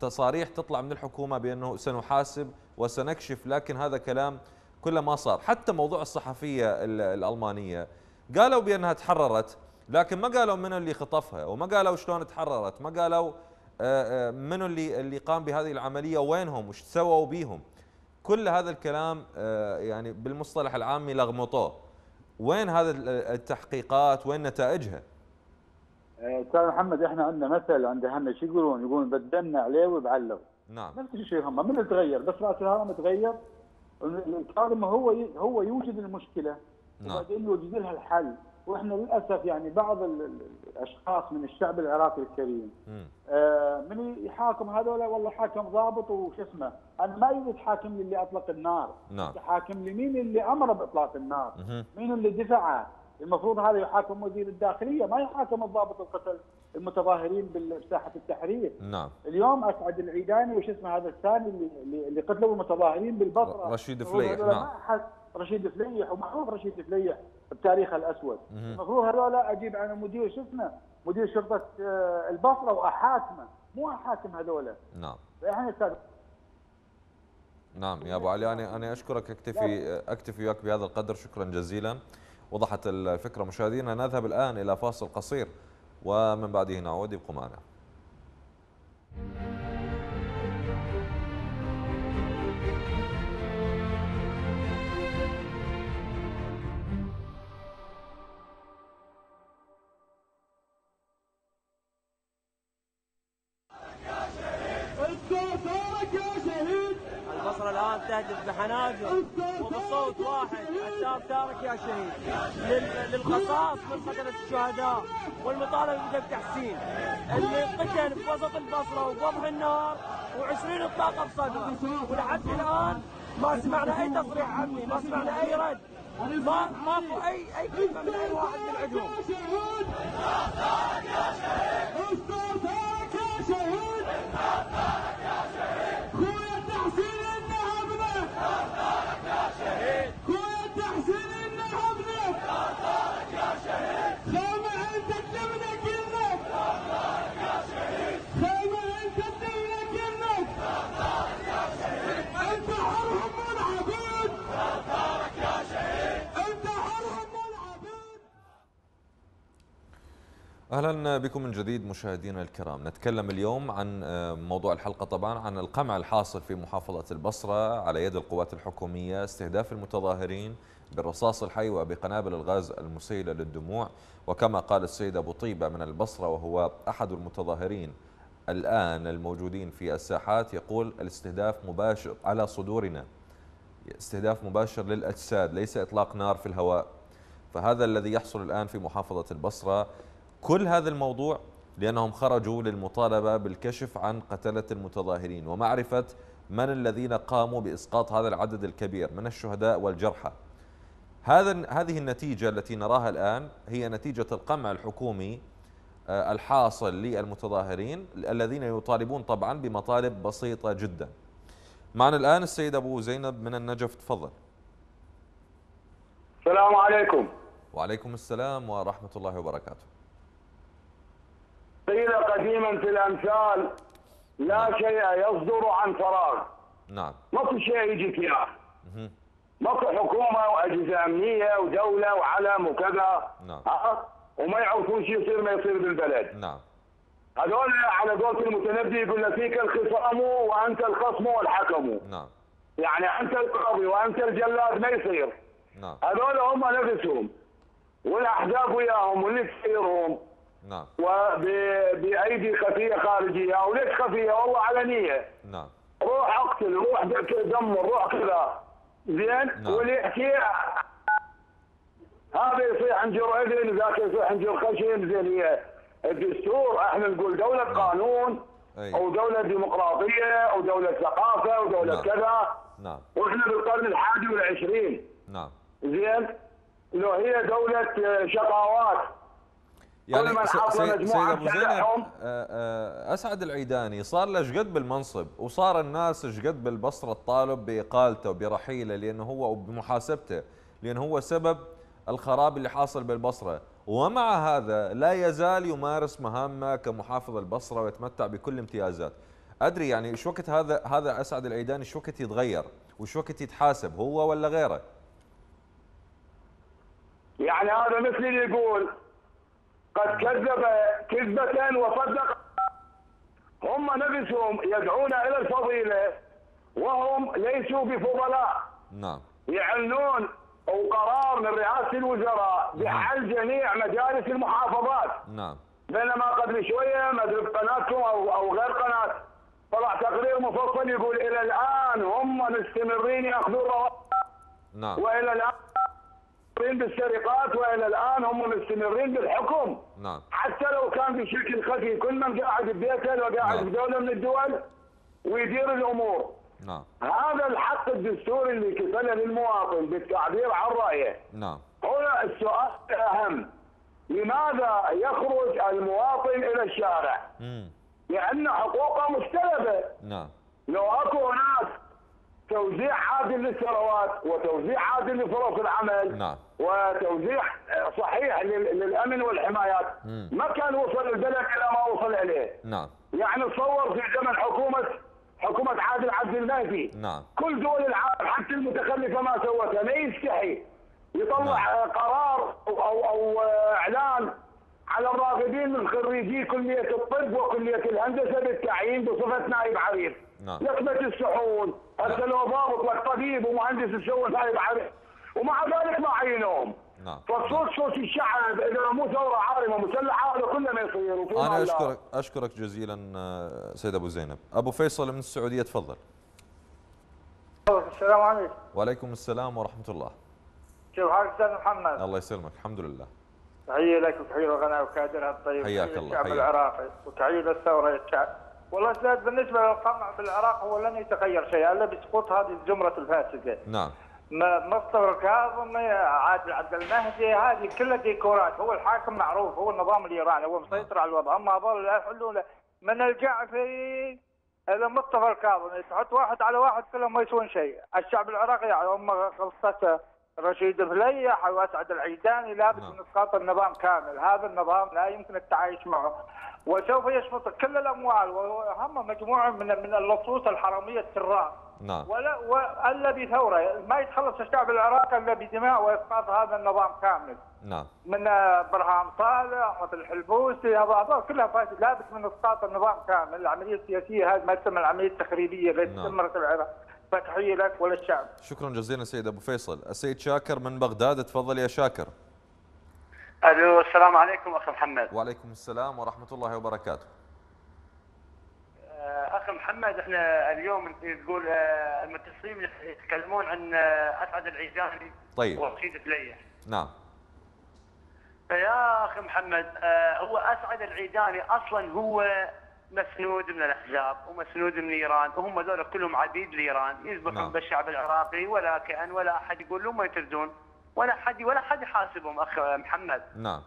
تصاريح تطلع من الحكومة بأنه سنحاسب وسنكشف لكن هذا كلام كله ما صار. حتى موضوع الصحفية ال- الألمانية قالوا بأنها تحررت لكن ما قالوا منو اللي خطفها وما قالوا شلون تحررت ما قالوا منو اللي اللي قام بهذه العملية؟ وينهم وش سووا بيهم؟ كل هذا الكلام آه، يعني بالمصطلح العامي لغمطوه. وين هذا ال- التحقيقات؟ وين نتائجها؟ آه، أستاذ محمد إحنا عندنا مثل عند أهلنا. شو يقولون؟ يقولون بدلنا عليه وبعلق نعم. نفس الشيء هم. من تغير بس رأس الهرم تغير الكاظم هو هو يوجد المشكلة. نعم. وبعدين يوجد لها الحل. وإحنا للأسف يعني بعض ال- ال- الأشخاص من الشعب العراقي الكريم. آه، من يحاكم هذول والله حاكم ضابط وش اسمه أنا ما يريد حاكم لي اللي أطلق النار نعم. حاكم لي مين اللي أمر بإطلاق النار. مين اللي دفعه المفروض هذا يحاكم وزير الداخلية ما يحاكم الضابط القتل المتظاهرين بساحه التحرير. نعم. اليوم أسعد العيداني وش اسمه هذا الثاني اللي اللي, قتلوا المتظاهرين بالبصرة. رشيد فليح، نعم. رشيد فليح ومعروف رشيد فليح. بتاريخه الأسود. المفروض هذول أجيب أنا مدير شو اسمه مدير شرطة آه، البصرة وأحاكمه. مو أحاكم هذول نعم. فاحنا أستاذ نعم يا أبو علي أنا أنا أشكرك. اكتفي أكتفي وياك بهذا القدر. شكرا جزيلا. وضحت الفكرة مشاهدينا. نذهب الآن إلى فاصل قصير ومن بعده نعود. يبقوا معنا. تهدف بحناجر وبصوت واحد التاب تارك يا شهيد. لل- للقصاص من قتلة الشهداء والمطالبة بالتحسين اللي قتل في وسط البصرة وبوضح النار و20 اطلاقة بصدره ولحد الآن ما سمعنا أي تصريح عمي ما سمعنا أي رد. ما ماكو أي أي كلمة من أي واحد من عندهم. أهلا بكم من جديد مشاهدينا الكرام، نتكلم اليوم عن آه، موضوع الحلقة طبعا عن القمع الحاصل في محافظة البصرة على يد القوات الحكومية، استهداف المتظاهرين بالرصاص الحي وبقنابل الغاز المسيلة للدموع، وكما قال السيد أبو طيبة من البصرة وهو أحد المتظاهرين الآن الموجودين في الساحات يقول الاستهداف مباشر على صدورنا. استهداف مباشر للأجساد ليس إطلاق نار في الهواء. فهذا الذي يحصل الآن في محافظة البصرة كل هذا الموضوع لأنهم خرجوا للمطالبة بالكشف عن قتلة المتظاهرين ومعرفة من الذين قاموا بإسقاط هذا العدد الكبير من الشهداء والجرحى. هذا هذه النتيجة التي نراها الآن هي نتيجة القمع الحكومي آه، الحاصل للمتظاهرين الذين يطالبون طبعا بمطالب بسيطة جدا. معنا الآن السيد أبو زينب من النجف تفضل. السلام عليكم. وعليكم السلام ورحمة الله وبركاته. قيل قديما في الأمثال لا شيء يصدر عن فراغ. نعم. ماكو شيء يجي فيها ماكو حكومة وأجهزة أمنية ودولة وعلم وكذا. نعم. ها؟ وما يعرفون شو يصير ما يصير بالبلد. نعم. هذول على قولة المتنبي يقول لك فيك الخصام وأنت الخصم والحكم. نعم. يعني أنت القاضي وأنت الجلاد ما يصير. نعم. هذول هم نفسهم. والأحزاب وياهم واللي تصيرهم نعم. وبايدي خفية خارجية. أو ليش خفية؟ والله علنيه نعم. روح اقتل روح دمر روح كذا. زين؟ نعم. واللي يحكي هذا يصيح حنجر إذن ذاك يصيح حنجر خشم زين هي. الدستور إحنا نقول دولة قانون أي. أو دولة ديمقراطية أو دولة ثقافة أو دولة نعم. كذا. نعم. وإحنا بالقرن الحادي والعشرين. نعم. زين؟ لو هي دولة شقاوات. يعني سيد, سيد أبو زينب. آه، آه، أسعد العيداني صار له شقد بالمنصب؟ وصار الناس شقد بالبصرة تطالب بإقالته وبرحيله لأنه هو وبمحاسبته لأنه هو سبب الخراب اللي حاصل بالبصرة. ومع هذا لا يزال يمارس مهامه كمحافظ البصرة ويتمتع بكل امتيازات. أدري يعني إيش وقت هذا هذا أسعد العيداني؟ إيش وقت يتغير؟ وإيش وقت يتحاسب؟ هو ولا غيره؟ يعني هذا مثل اللي يقول قد كذب كذبة وصدق. هم نفسهم يدعون إلى الفضيلة وهم ليسوا بفضلاء. نعم. يعلنون أو قرار من رئاسة الوزراء بحل جميع مجالس المحافظات. نعم. بينما قبل شوية ما أدري بقناتكم أو أو غير قناة طلع تقرير مفصل يقول إلى الآن هم مستمرين يأخذون رواتب نعم. وإلى الآن مستمرين بالسرقات وإلى الآن هم مستمرين بالحكم. نعم. حتى لو كان بشكل خفي كل من قاعد ببيته لو قاعد نعم. بدولة من الدول ويدير الأمور. نعم. هذا الحق الدستوري اللي كفله للمواطن بالتعبير عن رأيه. نعم. هنا السؤال الاهم لماذا يخرج المواطن إلى الشارع؟ مم. لأن حقوقه مستلبه نعم. لو أكو هناك توزيع عادل للثروات وتوزيع عادل لفرص العمل نعم. وتوزيع صحيح لل- للأمن والحمايات. مم. ما كان وصل البلد إلى ما وصل إليه. نعم. يعني تصور في زمن حكومة حكومة عادل عبد المهدي. نعم. كل دول العالم حتى المتخلفة ما سوتها ما يستحي يطلع آه، قرار أو أو, أو إعلان على الراغبين من خريجي كلية الطب وكلية الهندسة بالتعيين بصفة نائب عريض. نعم. نسبة السحون هسه لو ضابط لك طبيب ومهندس السحون نائب عريض ومع ذلك ما عينوهم نعم. فالصوت صوت الشعب إذا مو ثورة عارمة مسلحة هذا كله ما يصير أنا أشكرك أشكرك جزيلا آه، سيد أبو زينب. أبو فيصل من السعودية تفضل. السلام عليكم. وعليكم السلام ورحمة الله. كيف حالك أستاذ محمد؟ الله يسلمك الحمد لله. تحية لك وتحية للغناء وكادرها الطيب. حياك الله، للشعب حياك. العراقي. وتحية للثورة الشعب والله أستاذ بالنسبة للقمع في العراق هو لن يتغير شيء إلا بسقوط هذه الزمرة الفاسدة. نعم. مصطفى الكاظم عادل عبد المهدي هذه كلها ديكورات هو الحاكم معروف هو النظام الإيراني هو مسيطر على الوضع. أما هذول لا يحلون. من الجعفري إلى مصطفى الكاظم تحط واحد على واحد كلهم ما يسوون شيء. الشعب العراقي يعني هم غلطته رشيد فليح واسعد العيداني لابد من اسقاط النظام كامل. هذا النظام لا يمكن التعايش معه. وسوف يشفط كل الأموال وهم مجموعة من من اللصوص الحرامية السراء نعم. ولا والا بثوره ما يتخلص الشعب العراقي إلا بدماء وإسقاط هذا النظام كامل. نعم. من آه، برهام صالح مثل الحلبوسي هذا هذول كلها فايده لابد من إسقاط النظام كامل. العملية السياسية هذه ما تسمى العملية التخريبية التي نعم. استمرت العراق. فتحية لك وللشعب. شكرا جزيلا سيد أبو فيصل. السيد شاكر من بغداد تفضل يا شاكر. ألو السلام عليكم اخ محمد. وعليكم السلام ورحمة الله وبركاته. آه، اخ محمد إحنا اليوم تقول آه، المتصلين يتكلمون عن آه، أسعد العيداني طيب. ورشيد فليح نعم. فيا اخ محمد هو أسعد العيداني أصلا هو مسنود من الأحزاب ومسنود من إيران وهم ذولا كلهم عبيد لإيران يذبحون نعم. بالشعب العراقي ولا كأن ولا أحد يقول لهم ما يتردون ولا حد ولا حد يحاسبهم اخ محمد. نعم.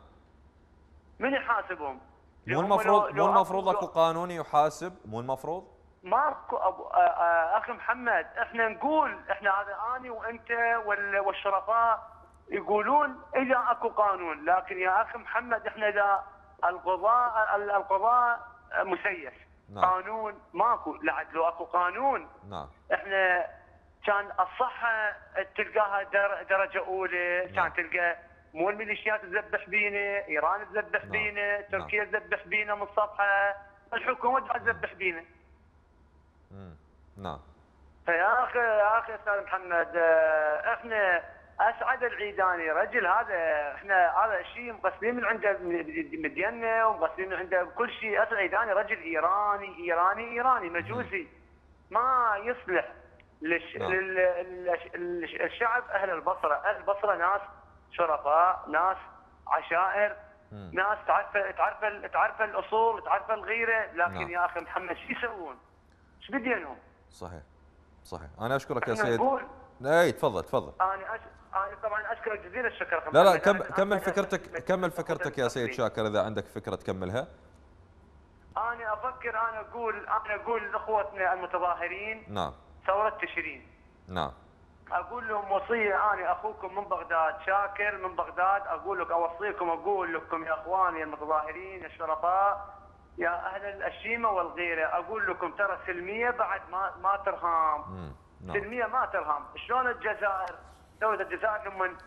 من يحاسبهم؟ مو المفروض مو المفروض أكو قانون يحاسب؟ مو المفروض؟ ماكو آه، أخي محمد إحنا نقول إحنا هذا أني وأنت وال- والشرفاء يقولون إذا أكو قانون. لكن يا أخي محمد إحنا إذا القضاء ال- القضاء مسيس نعم. قانون ماكو. لعد لو أكو قانون. نعم. إحنا كان الصحة تلقاها در- درجة أولى كان تلقى مو الميليشيات تذبح بينا، إيران تذبح بينا، تركيا تذبح بينا من الصفحة، الحكومة تذبح بينا. نعم. فيا أخي يا أخي أستاذ محمد آه، إحنا أسعد العيداني رجل هذا إحنا هذا شيء مقسمين من عنده مدينه ومقسمين من عنده كل شيء. أسعد العيداني رجل إيراني إيراني إيراني مجوسي ما يصلح. للش... نعم. لل... الشعب أهل البصرة، أهل البصرة ناس شرفاء، ناس عشائر، مم. ناس تعرف تعرف تعرف الأصول، تعرف الغيرة، لكن نعم. يا أخي محمد شو يسوون؟ إيش بدينهم؟ صحيح صحيح أنا أشكرك يا سيد نقول اي تفضل تفضل أنا أش... أنا طبعا أشكرك جزيل الشكر لا لا. كم كمل فكرتك كمل فكرتك يا سيد شاكر إذا عندك فكرة تكملها أنا أفكر أنا أقول أنا أقول لأخوتنا المتظاهرين نعم ثورة تشرين. نعم. أقول لهم وصية أنا أخوكم من بغداد شاكر من بغداد. أقول لك أوصيكم أقول لكم يا إخواني المتظاهرين الشرفاء يا أهل الشيمه والغيرة. أقول لكم ترى سلمية بعد ما ما ترهام. نعم. سلمية ما ترهام. شلون الجزائر؟ دولة الجزائر لما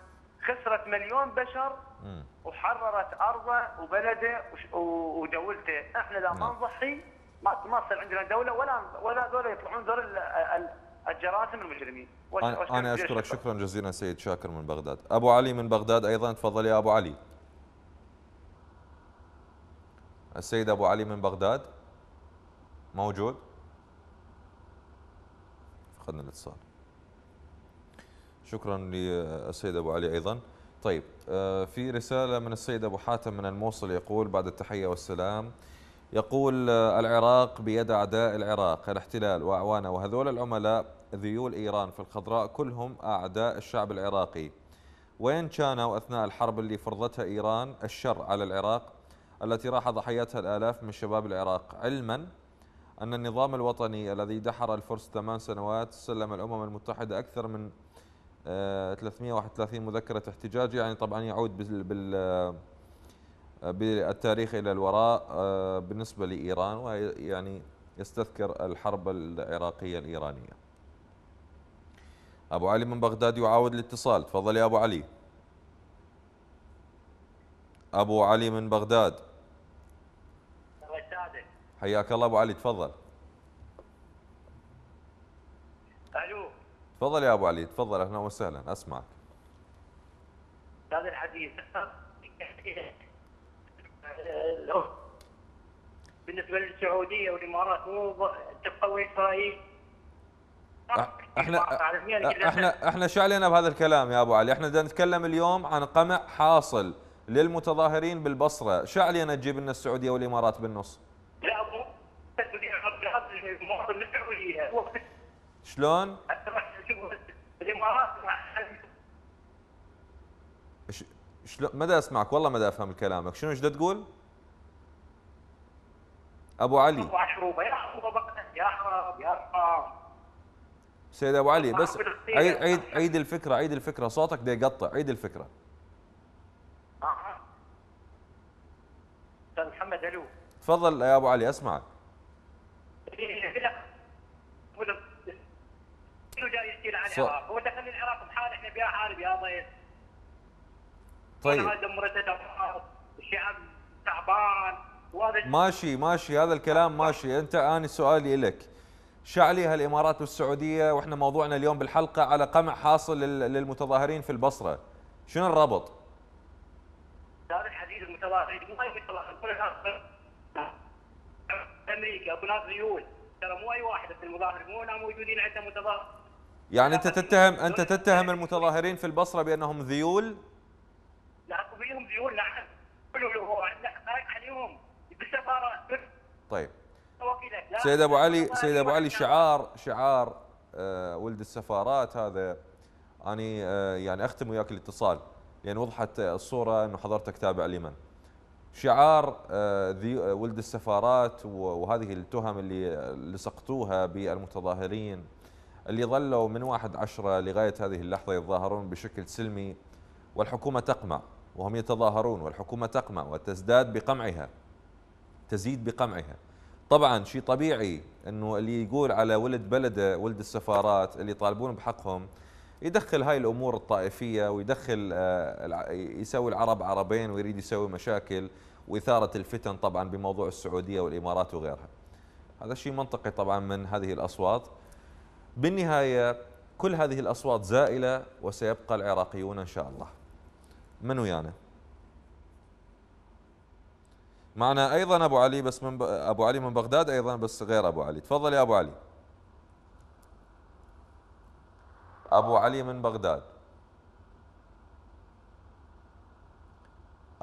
خسرت مليون بشر مم. وحررت أرضه وبلده ودولته، إحنا اذا ما نعم. نضحي ما ما تصير عندنا دولة ولا ولا ذولا يطلعون ذول ال- ال- الجراثيم المجرمين. أنا أشكرك. شكرا جزيلا سيد شاكر من بغداد. أبو علي من بغداد أيضا. تفضل يا أبو علي. السيد أبو علي من بغداد. موجود؟ فقدنا الاتصال شكرا للسيد أبو علي أيضا. طيب آه، في رسالة من السيد أبو حاتم من الموصل يقول بعد التحية والسلام. يقول آه، العراق بيد أعداء العراق. الاحتلال وأعوانه وهذول العملاء ذيول إيران في الخضراء كلهم أعداء الشعب العراقي. وين كانوا أثناء الحرب اللي فرضتها إيران الشر على العراق التي راح ضحيتها الآلاف من شباب العراق؟ علما أن النظام الوطني الذي دحر الفرس ثمان سنوات سلم الأمم المتحدة أكثر من آه، 331 مذكرة احتجاج يعني طبعا يعود بال بال آه، بالتاريخ إلى الوراء آه، بالنسبة لإيران ويعني يستذكر الحرب العراقية الإيرانية. أبو علي من بغداد يعاود الاتصال، تفضل يا أبو علي. أبو علي من بغداد حياك الله أبو علي تفضل. ألو تفضل يا أبو علي تفضل أهلا وسهلا أسمعك. هذا الحديث بالنسبة للسعودية والإمارات مو وين إسرائيل؟ إحنا إحنا إحنا شو علينا بهذا الكلام يا أبو علي؟ إحنا بدنا نتكلم اليوم عن قمع حاصل للمتظاهرين بالبصرة. شو علينا تجيب لنا السعودية والإمارات بالنص؟ لا مو السعودية. شلون؟ الإمارات شلون ما دا اسمعك والله ما دا افهم كلامك شنو إيش تقول ابو علي وعشروبه يا حرام يا حرام يا حرام سيد ابو علي بس عيد عيد عيد الفكرة عيد الفكرة صوتك دا يقطع عيد الفكرة أستاذ محمد ألو تفضل يا ابو علي اسمعك هو دخل العراق بحال إحنا بها حارب يا ضيف طيب. هذا دمرته دمار الشعب تعبان ماشي ماشي هذا الكلام ماشي. أنت أنا سؤالي لك. شعلي هالإمارات والسعودية؟ وإحنا موضوعنا اليوم بالحلقة على قمع حاصل لل- للمتظاهرين في البصرة. شنو الربط؟ هذا الحديث المتظاهرين مو اي متظاهر أمريكا أبو ناس ذيول ترى مو أي واحد من المظاهر مو هنا موجودين عندنا متظاهر. يعني أنت تتهم أنت تتهم المتظاهرين في البصرة بأنهم ذيول؟ لا نعم حقائق عليهم. بالسفاره طيب. سيد أبو علي سيد أبو علي شعار شعار آه، ولد السفارات هذا. أني آه، يعني أختم وياك الاتصال. لأن وضحت الصورة إنه حضرتك تابع لمن. شعار آه، ذي آه، ولد السفارات وهذه التهم اللي لصقتوها بالمتظاهرين اللي ظلوا من واحد عشرة لغاية هذه اللحظة يتظاهرون بشكل سلمي والحكومة تقمع. وهم يتظاهرون والحكومة تقمع وتزداد بقمعها تزيد بقمعها طبعا شيء طبيعي إنه اللي يقول على ولد بلده ولد السفارات اللي يطالبون بحقهم يدخل هاي الأمور الطائفية ويدخل آه، يسوي العرب عربين ويريد يسوي مشاكل وإثارة الفتن طبعا بموضوع السعودية والإمارات وغيرها. هذا شيء منطقي طبعا من هذه الأصوات. بالنهاية كل هذه الأصوات زائلة وسيبقى العراقيون إن شاء الله. من ويانا؟ معنا أيضا أبو علي بس من ب... أبو علي من بغداد أيضا بس غير أبو علي. تفضل يا أبو علي. أبو علي من بغداد.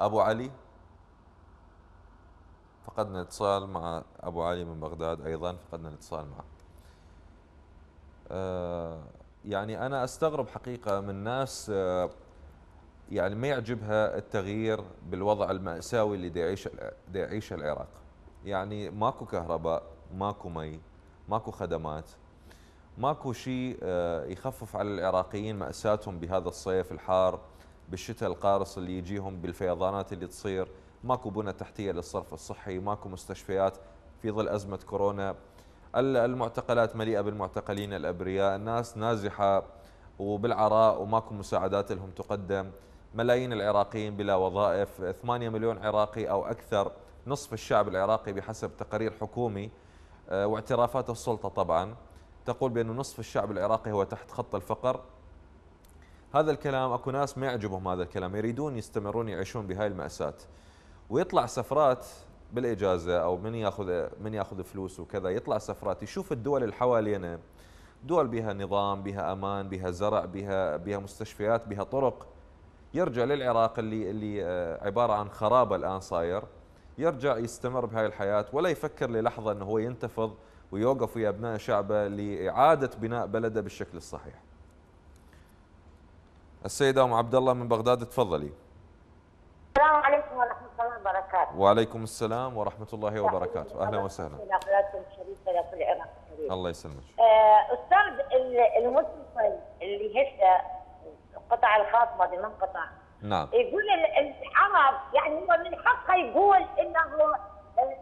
أبو علي؟ فقدنا الاتصال مع أبو علي من بغداد أيضا فقدنا الاتصال معه. آه يعني أنا أستغرب حقيقة من ناس آه يعني ما يعجبها التغيير بالوضع المأساوي اللي يعيشه العراق. يعني ماكو كهرباء ماكو مي ماكو خدمات ماكو شيء آه، يخفف على العراقيين مأساتهم بهذا الصيف الحار بالشتاء القارص اللي يجيهم بالفيضانات اللي تصير. ماكو بنى تحتية للصرف الصحي ماكو مستشفيات في ظل أزمة كورونا. ال- المعتقلات مليئة بالمعتقلين الأبرياء الناس نازحة وبالعراء وماكو مساعدات لهم تقدم. ملايين العراقيين بلا وظائف 8 مليون عراقي أو أكثر نصف الشعب العراقي بحسب تقارير حكومي آه، واعترافات السلطة طبعا. تقول بأن نصف الشعب العراقي هو تحت خط الفقر. هذا الكلام أكو ناس ما يعجبهم هذا الكلام يريدون يستمرون يعيشون بهاي المأساة. ويطلع سفرات بالإجازة أو من ياخذ من ياخذ فلوس وكذا يطلع سفرات يشوف الدول اللي حوالينا دول بها نظام بها أمان بها زرع بها بها مستشفيات بها طرق. يرجع للعراق اللي اللي آه، عبارة عن خرابه الآن صاير يرجع يستمر بهاي الحياة ولا يفكر للحظة إنه هو ينتفض ويوقف ويا أبناء شعبه لإعادة بناء بلده بالشكل الصحيح. السيده أم عبد الله من بغداد تفضلي. السلام عليكم ورحمة الله وبركاته. وعليكم السلام ورحمة الله وبركاته، أهلا وسهلا. الله يسلمك. آه، أستاذ ال- المتصل اللي هسه قطع الخاص ما أدري من قطع نعم. يقول ال- العرب يعني هو من حقه يقول إنه ال-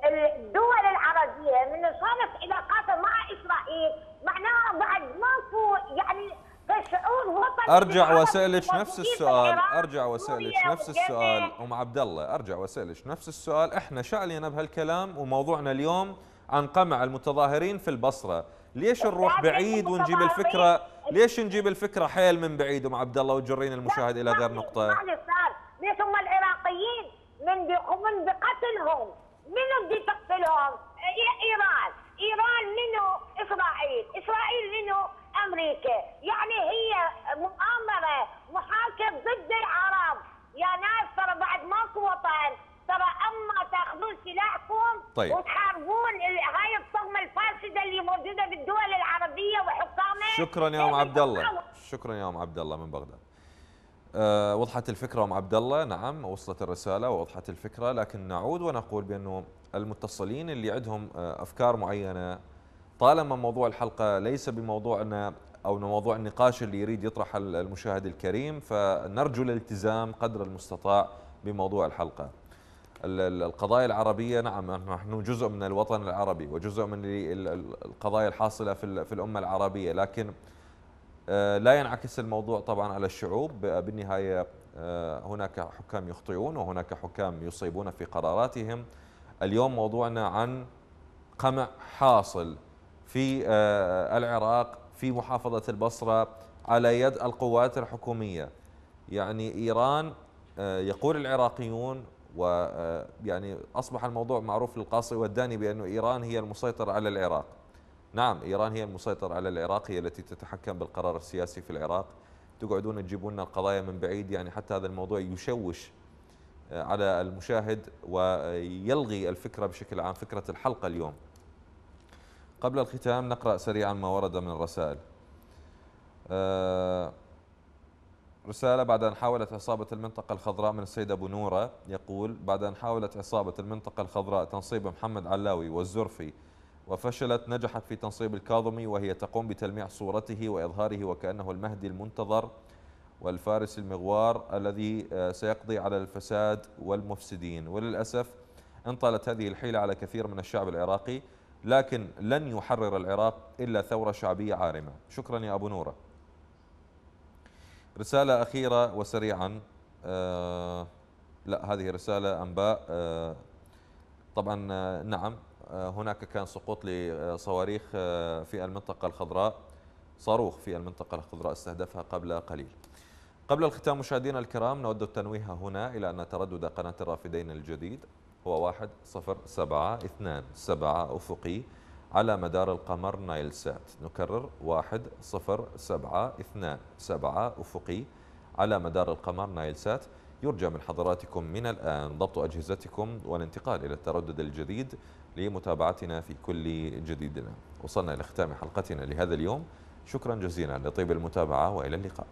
ال- الدول العربية من صارت علاقاتها مع إسرائيل معناها بعد ماكو يعني كشعور وطني أرجع وأسألك نفس السؤال أرجع وأسألك نفس. السؤال أم عبد الله أرجع وأسألك نفس السؤال إحنا شعلينا بهالكلام وموضوعنا اليوم عن قمع المتظاهرين في البصرة ليش نروح بعيد ونجيب الفكرة ليش نجيب الفكرة حيل من بعيد ام عبد الله وتجرين المشاهد إلى غير نقطة ليش هم العراقيين من بيقومون بقتلهم منو بده تقتلهم؟ إيران، إيران منو؟ إسرائيل، إسرائيل منو؟ أمريكا، يعني هي مؤامرة محاكم ضد العرب، يا ناس ترى بعد ماكو وطن، ترى اما تأخذون سلاحكم طيب. وتحاربون ال- هاي الطغمه الفاسده اللي موجوده بالدول العربيه وحكامها شكرا يا أم عبد الله شكرا يا أم عبد الله من بغداد. أه وضحت الفكرة أم عبد الله نعم وصلت الرسالة ووضحت الفكرة لكن نعود ونقول بأنه المتصلين اللي عندهم آه، أفكار معينة طالما موضوع الحلقة ليس بموضوعنا أو موضوع النقاش اللي يريد يطرح المشاهد الكريم فنرجو الالتزام قدر المستطاع بموضوع الحلقة. ال- ال- القضايا العربية نعم نحن جزء من الوطن العربي وجزء من ال- ال- القضايا الحاصلة في ال- في الأمة العربية لكن آه، لا ينعكس الموضوع طبعا على الشعوب. بالنهاية آه، هناك حكام يخطئون وهناك حكام يصيبون في قراراتهم. اليوم موضوعنا عن قمع حاصل في آه، العراق في محافظة البصرة على يد القوات الحكومية. يعني إيران يقول العراقيون ويعني أصبح الموضوع معروف للقاصي والداني بأن إيران هي المسيطرة على العراق. نعم إيران هي المسيطرة على العراق هي التي تتحكم بالقرار السياسي في العراق. تقعدون تجيبون لنا القضايا من بعيد يعني حتى هذا الموضوع يشوش آه، على المشاهد ويلغي الفكرة بشكل عام فكرة الحلقة اليوم. قبل الختام نقرأ سريعا ما ورد من الرسائل. آه، رسالة بعد أن حاولت عصابة المنطقة الخضراء من السيد أبو نورة يقول بعد أن حاولت عصابة المنطقة الخضراء تنصيب محمد علاوي والزرفي وفشلت نجحت في تنصيب الكاظمي وهي تقوم بتلميع صورته وإظهاره وكأنه المهدي المنتظر والفارس المغوار الذي آه، سيقضي على الفساد والمفسدين. وللأسف انطلت هذه الحيلة على كثير من الشعب العراقي لكن لن يحرر العراق إلا ثورة شعبية عارمة. شكرا يا أبو نورة. رسالة أخيرة وسريعا. آه لا هذه رسالة أنباء. آه طبعا آه نعم آه هناك كان سقوط لصواريخ آه في المنطقة الخضراء صاروخ في المنطقة الخضراء استهدفها قبل قليل. قبل الختام مشاهدينا الكرام نود التنويه هنا إلى أن تردد قناة الرافدين الجديد هو واحد صفر سبعة اثنان سبعة أفقي. على مدار القمر نايل سات. نكرر واحد صفر سبعة اثنان سبعة أفقي. على مدار القمر نايل سات. يرجى من حضراتكم من الآن ضبط أجهزتكم والانتقال إلى التردد الجديد لمتابعتنا في كل جديدنا. وصلنا إلى ختام حلقتنا لهذا اليوم. شكرا جزيلا لطيب المتابعة وإلى اللقاء.